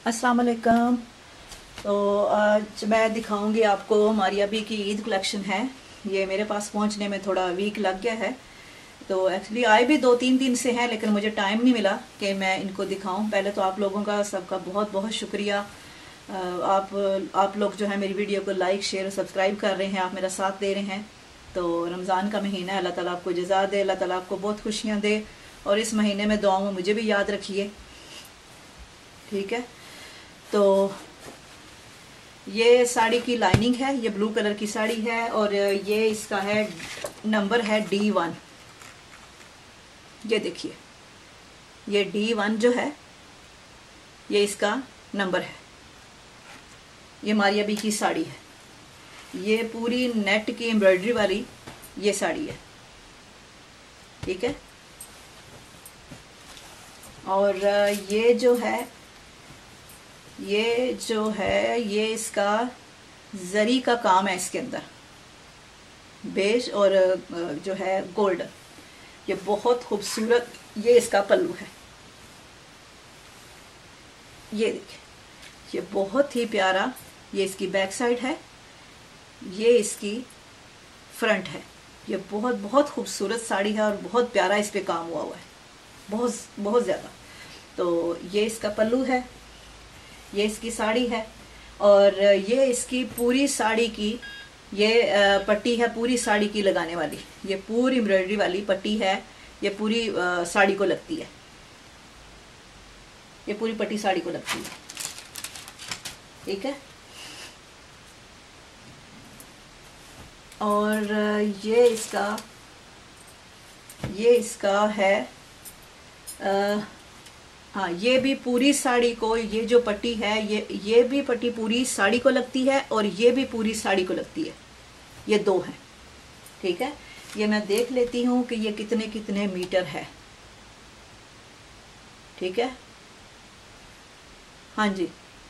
अस्सलाम वालेकुम तो आज मैं दिखाऊँगी आपको हमारी अभी की ईद कलेक्शन है। ये मेरे पास पहुँचने में थोड़ा वीक लग गया है। तो एक्चुअली आए भी दो तीन दिन से हैं, लेकिन मुझे टाइम नहीं मिला कि मैं इनको दिखाऊँ। पहले तो आप लोगों का सबका बहुत बहुत शुक्रिया आप आप लोग जो है मेरी वीडियो को लाइक शेयर और सब्सक्राइब कर रहे हैं, आप मेरा साथ दे रहे हैं। तो रमज़ान का महीना है, अल्लाह ताला आपको जजा दे, अल्लाह ताला आपको बहुत खुशियाँ दे। और इस महीने में दुआओं में मुझे भी याद रखिए। ठीक है? तो ये साड़ी की लाइनिंग है, ये ब्लू कलर की साड़ी है और ये इसका है नंबर है डी वन ये देखिए, ये डी वन जो है, ये इसका नंबर है। ये मारिया बी की साड़ी है। ये पूरी नेट की एम्ब्रॉयडरी वाली ये साड़ी है। ठीक है? और ये जो है ये जो है, ये इसका जरी का काम है इसके अंदर। बेज और जो है गोल्ड। ये बहुत खूबसूरत, ये इसका पल्लू है। ये देखिए ये बहुत ही प्यारा, ये इसकी बैक साइड है, ये इसकी फ्रंट है। ये बहुत बहुत खूबसूरत साड़ी है और बहुत प्यारा इस पे काम हुआ हुआ है। बहुत बहुत ज़्यादा। तो ये इसका पल्लू है। ये इसकी साड़ी है और ये इसकी पूरी साड़ी की ये पट्टी है पूरी साड़ी की लगाने वाली। ये पूरी एम्ब्रॉयडरी वाली पट्टी है ये पूरी साड़ी को लगती है। ये पूरी पट्टी साड़ी को लगती है। ठीक है? और ये इसका ये इसका है आ, हाँ ये भी पूरी साड़ी को, ये जो पट्टी है, ये ये भी पट्टी पूरी साड़ी को लगती है और ये भी पूरी साड़ी को लगती है। ये दो हैं, ठीक है? ये मैं देख लेती हूँ कि ये कितने कितने मीटर है। ठीक है? हाँ जी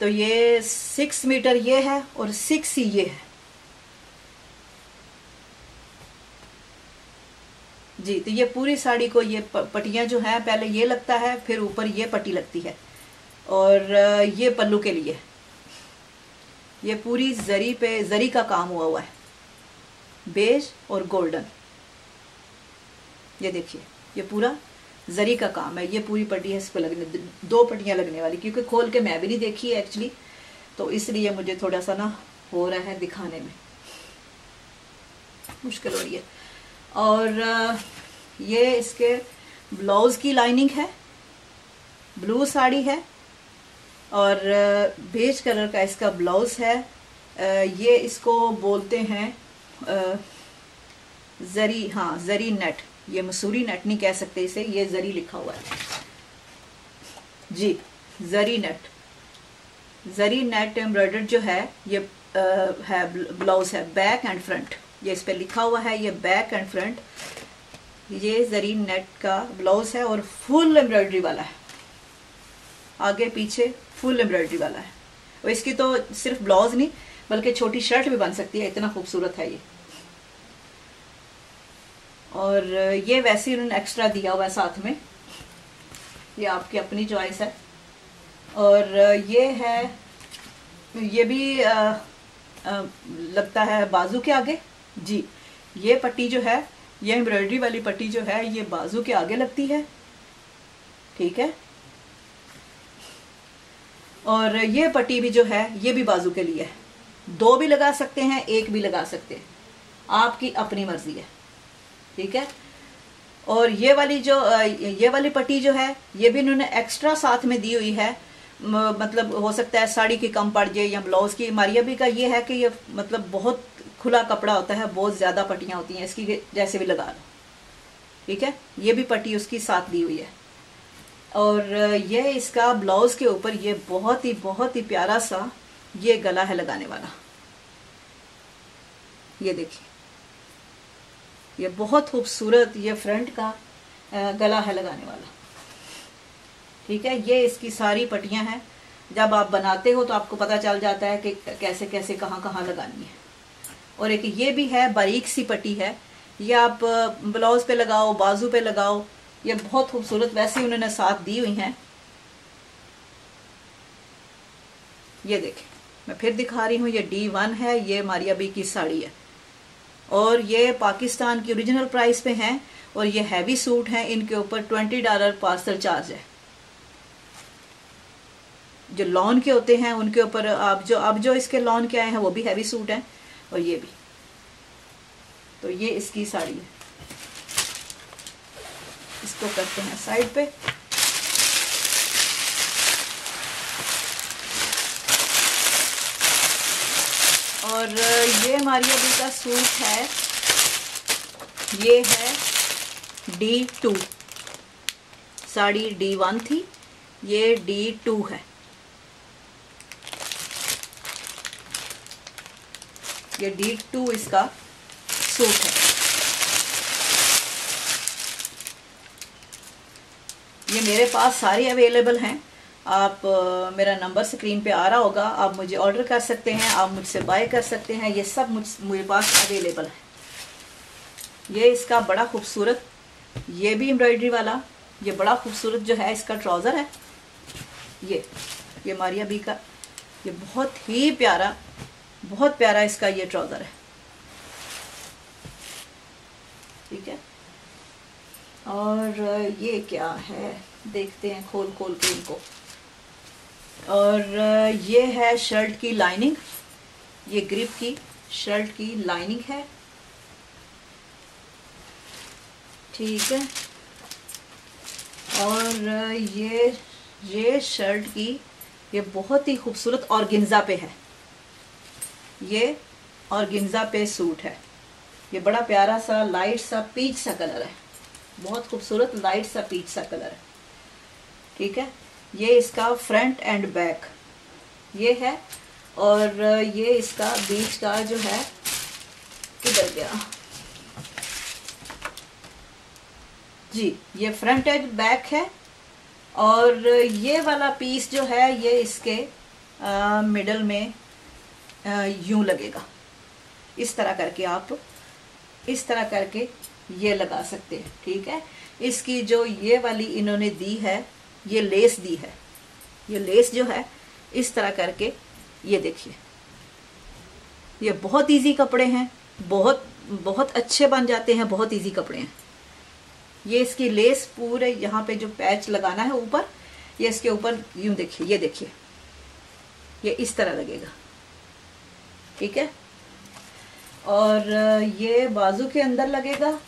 तो ये सिक्स मीटर ये है और सिक्स ही ये है। जी तो ये पूरी साड़ी को ये पट्टियाँ जो हैं, पहले ये लगता है, फिर ऊपर ये पट्टी लगती है। और ये पल्लू के लिए। ये पूरी जरी पे, जरी का काम हुआ हुआ है। बेज और गोल्डन। ये देखिए, ये पूरा जरी का काम है। ये पूरी पट्टी है, इस पर लगने, दो पट्टियाँ लगने वाली, क्योंकि खोल के मैं भी नहीं देखी है एक्चुअली तो इसलिए मुझे थोड़ा सा ना हो रहा है दिखाने में। मुश्किल हो रही है। और ये इसके ब्लाउज की लाइनिंग है ब्लू साड़ी है और बेज कलर का इसका ब्लाउज है। ये इसको बोलते हैं जरी हाँ जरी नेट। ये मसूरी नेट नहीं कह सकते इसे ये जरी लिखा हुआ है। जी zari net. Zari net embroidered जो है ये आ, है ब्लाउज है बैक एंड फ्रंट। ये इस पर लिखा हुआ है ये बैक एंड फ्रंट ये जरी नेट का ब्लाउज है और फुल एम्ब्रॉयडरी वाला है। आगे पीछे फुल एम्ब्रॉयडरी वाला है। और इसकी तो सिर्फ़ ब्लाउज नहीं बल्कि छोटी शर्ट भी बन सकती है इतना खूबसूरत है ये। और ये वैसे ही उन्होंने एक्स्ट्रा दिया हुआ है साथ में। ये आपकी अपनी चॉइस है। और ये है ये भी आ, आ, लगता है बाजू के आगे। जी, ये पट्टी जो है, ये एम्ब्रॉयडरी वाली पट्टी जो है, ये बाजू के आगे लगती है। ठीक है? और ये पट्टी भी जो है, ये भी बाजू के लिए है। दो भी लगा सकते हैं, एक भी लगा सकते हैं। आपकी अपनी मर्ज़ी है। ठीक है? और ये वाली जो ये वाली पट्टी जो है, ये भी इन्होंने एक्स्ट्रा साथ में दी हुई है। मतलब हो सकता है साड़ी की कम पड़ जाए या ब्लाउज की। मारिया भी का ये है कि ये मतलब बहुत खुला कपड़ा होता है, बहुत ज़्यादा पट्टियाँ होती हैं, इसकी जैसे भी लगा लो। ठीक है? ये भी पट्टी उसकी साथ दी हुई है। और ये इसका ब्लाउज के ऊपर ये बहुत ही बहुत ही प्यारा सा ये गला है लगाने वाला। ये देखिए। ये बहुत खूबसूरत ये फ्रंट का गला है लगाने वाला। ठीक है? ये इसकी सारी पट्टियाँ हैं। जब आप बनाते हो तो आपको पता चल जाता है कि कैसे कैसे, कहाँ कहाँ लगानी है। और एक ये भी है, बारीक सी पट्टी है। ये आप ब्लाउज पे लगाओ, बाजू पे लगाओ, ये बहुत खूबसूरत वैसे उन्होंने साथ दी हुई हैं। ये देखें, मैं फिर दिखा रही हूँ, ये डी वन है, ये मारिया बी की साड़ी है। और ये पाकिस्तान की ओरिजिनल प्राइस पे हैं और ये हैवी सूट हैं, इनके ऊपर ट्वेंटी डॉलर पार्सल चार्ज है। जो लॉन के होते हैं, उनके ऊपर, आप जो अब जो इसके लॉन के आए हैं, वो भी हैवी सूट हैं। और ये भी। तो ये इसकी साड़ी है। इसको करते हैं साइड पे। और ये मारिया दी का सूट है। ये है D two sari D one थी। ये डी टू है। ये डी टू इसका सूट है। ये मेरे पास सारे अवेलेबल हैं। आप मेरा नंबर स्क्रीन पे आ रहा होगा। आप मुझे ऑर्डर कर सकते हैं, आप मुझसे बाय कर सकते हैं। ये सब मुझ, मेरे पास अवेलेबल है। ये इसका बड़ा खूबसूरत, ये भी एम्ब्रॉयडरी वाला, ये बड़ा खूबसूरत जो है इसका ट्राउज़र है। ये ये मारिया बी का। ये बहुत ही प्यारा बहुत प्यारा इसका ये ट्राउज़र है। ठीक है? और ये क्या है? देखते हैं खोल खोल के इनको। और ये है शर्ट की लाइनिंग ये ग्रिप की, शर्ट की लाइनिंग है। ठीक है? और ये ये शर्ट की, ये बहुत ही खूबसूरत और पे है। ये और गिंजा पे सूट है। ये बड़ा प्यारा सा लाइट सा पीच सा कलर है। बहुत खूबसूरत लाइट सा पीच सा कलर है। ठीक है? ये इसका फ्रंट एंड बैक ये है और ये इसका बीच का जो है, किधर गया? जी, ये फ्रंट एंड बैक है और ये वाला पीस जो है, ये इसके मिडल में यूँ लगेगा। इस तरह करके आप, इस तरह करके ये लगा सकते हैं, ठीक है? इसकी जो ये वाली इन्होंने दी है, ये लेस दी है, ये लेस जो है, इस तरह करके ये देखिए। ये बहुत इजी कपड़े हैं, बहुत बहुत अच्छे बन जाते हैं, बहुत इजी कपड़े हैं। ये इसकी लेस पूरे यहाँ पे जो पैच लगाना है ऊपर, ये इसके ऊपर, यूँ देखिए, ये देखिए। ये इस तरह लगेगा। ठीक है? और ये बाजू के अंदर लगेगा।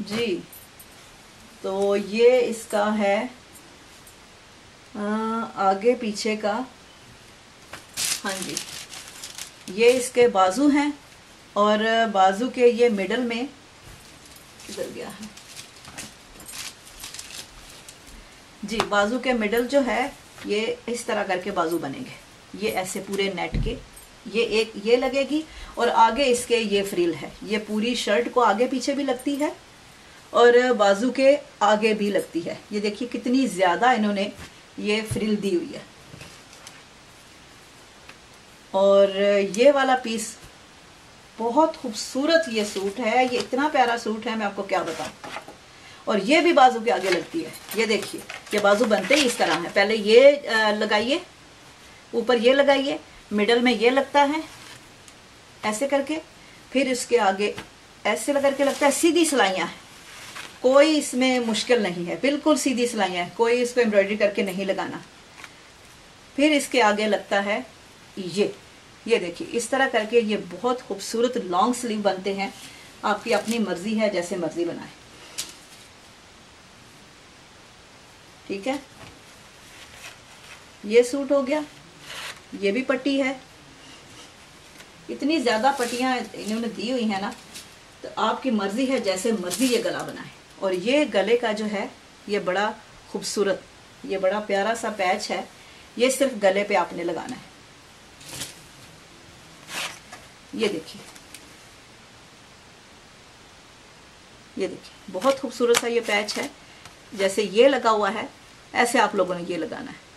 जी। तो ये इसका है आगे पीछे का। हाँ जी। ये इसके बाजू हैं और बाजू के ये मिडल में किधर गया है? जी, बाजू के मिडल जो है, ये इस तरह करके बाजू बनेंगे। ये ऐसे पूरे नेट के, ये एक, ये लगेगी और आगे इसके ये फ्रिल है। ये पूरी शर्ट को आगे पीछे भी लगती है और बाजू के आगे भी लगती है। ये देखिए कितनी ज़्यादा इन्होंने ये फ्रिल दी हुई है। और ये वाला पीस बहुत खूबसूरत ये सूट है। ये इतना प्यारा सूट है, मैं आपको क्या बताऊँ? और ये भी बाजू के आगे लगती है। ये देखिए। ये बाजू बनते ही इस तरह है। पहले ये लगाइए, ऊपर ये लगाइए मिडल में ये लगता है, ऐसे करके, फिर इसके आगे ऐसे लगा के लगता है, सीधी सिलाइयाँ हैं। कोई इसमें मुश्किल नहीं है, बिल्कुल सीधी सिलाइयाँ हैं, कोई इसको एम्ब्रॉयडरी करके नहीं लगाना। फिर इसके आगे लगता है ये ये देखिए, इस तरह करके ये बहुत खूबसूरत लॉन्ग स्लीव बनते हैं। आपकी अपनी मर्ज़ी है, जैसे मर्ज़ी बनाए। ठीक है? ये सूट हो गया। ये भी पट्टी है। इतनी ज़्यादा पट्टियाँ इन्होंने दी हुई है ना तो आपकी मर्ज़ी है जैसे मर्ज़ी ये गला बनाए। और ये गले का जो है, ये बड़ा खूबसूरत, ये बड़ा प्यारा सा पैच है। ये सिर्फ़ गले पे आपने लगाना है। ये देखिए। ये देखिए, बहुत खूबसूरत सा ये पैच है। जैसे ये लगा हुआ है ऐसे आप लोगों ने ये लगाना है।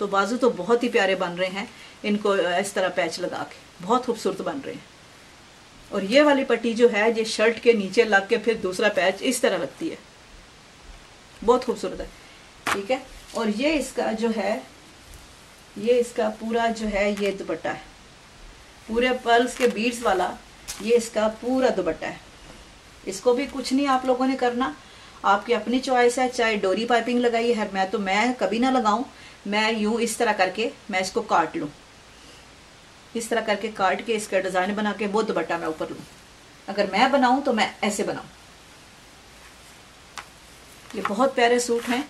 तो बाजू तो बहुत ही प्यारे बन रहे हैं, इनको इस तरह पैच लगा के, बहुत खूबसूरत बन रहे हैं। और ये वाली पट्टी जो है, ये शर्ट के नीचे लग के फिर दूसरा पैच इस तरह लगती है। बहुत खूबसूरत है, ठीक है? और ये इसका जो है, ये इसका पूरा जो है, ये दुपट्टा है। पूरे पर्ल्स के बीड्स वाला, ये इसका पूरा दुपट्टा है। इसको भी कुछ नहीं आप लोगों ने करना आपकी अपनी चॉइस है, चाहे डोरी पाइपिंग लगाई है मैं तो मैं कभी ना लगाऊँ। मैं यूँ इस तरह करके मैं इसको काट लूँ। इस तरह करके काट के इसका डिज़ाइन बना के वो दुपट्टा मैं ऊपर लूँ। अगर मैं बनाऊँ तो मैं ऐसे बनाऊँ। ये बहुत प्यारे सूट हैं।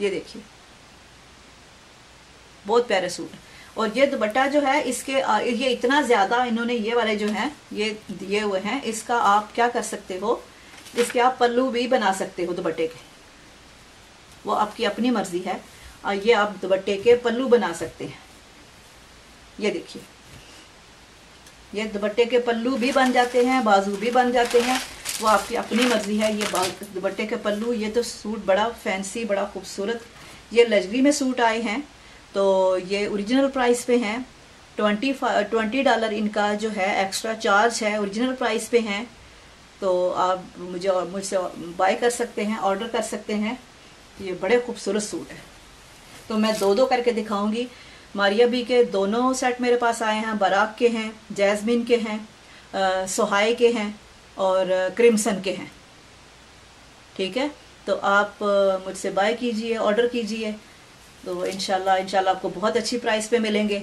ये देखिए। बहुत प्यारे सूट और ये दुपट्टा जो है, इसके ये इतना ज़्यादा इन्होंने ये वाले जो हैं, ये दिए हुए हैं, इसका आप क्या कर सकते हो? इसके आप पल्लू भी बना सकते हो दुपट्टे के। वो आपकी अपनी मर्ज़ी है। और ये आप दुपट्टे के पल्लू बना सकते हैं। ये देखिए। ये दुपट्टे के पल्लू भी बन जाते हैं, बाजू भी बन जाते हैं। वो आपकी अपनी मर्ज़ी है, ये दुपट्टे के पल्लू, ये तो सूट बड़ा फैंसी बड़ा खूबसूरत, ये लजरी में सूट आए हैं। तो ये ओरिजिनल प्राइस पे हैं। ट्वेंटी ट्वेंटी डॉलर इनका जो है एक्स्ट्रा चार्ज है ओरिजिनल प्राइस पे हैं। तो आप मुझे मुझसे बाय कर सकते हैं ऑर्डर कर सकते हैं। ये बड़े खूबसूरत सूट है। तो मैं दो दो करके दिखाऊँगी। मारिया बी के दोनों सेट मेरे पास आए हैं, बराक के हैं, जैस्मिन के हैं सोहाई के हैं और क्रिम्सन के हैं। ठीक है? तो आप मुझसे बाय कीजिए ऑर्डर कीजिए। तो इनशाला इनशाला आपको बहुत अच्छी प्राइस पे मिलेंगे।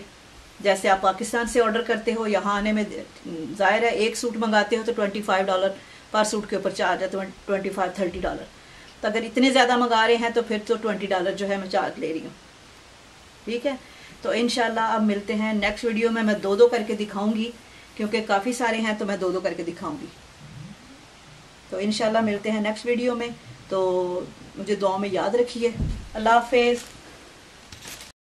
जैसे आप पाकिस्तान से ऑर्डर करते हो, यहाँ आने में ज़ाहिर है, एक सूट मंगाते हो तो ट्वेंटी फाइव डॉलर पर सूट के ऊपर चार्ज है ट्वेंटी फाइव थर्टी डॉलर तो अगर इतने ज़्यादा मंगा रहे हैं तो फिर तो ट्वेंटी डॉलर जो है मैं चार्ज ले रही हूँ। ठीक है? तो इनशाला अब मिलते हैं। नेक्स्ट वीडियो में मैं दो दो करके दिखाऊँगी, क्योंकि काफ़ी सारे हैं तो मैं दो दो करके दिखाऊँगी। तो इनशाला मिलते हैं नेक्स्ट वीडियो में। तो मुझे दुआ में याद रखिए। अल्लाह हाफिज़।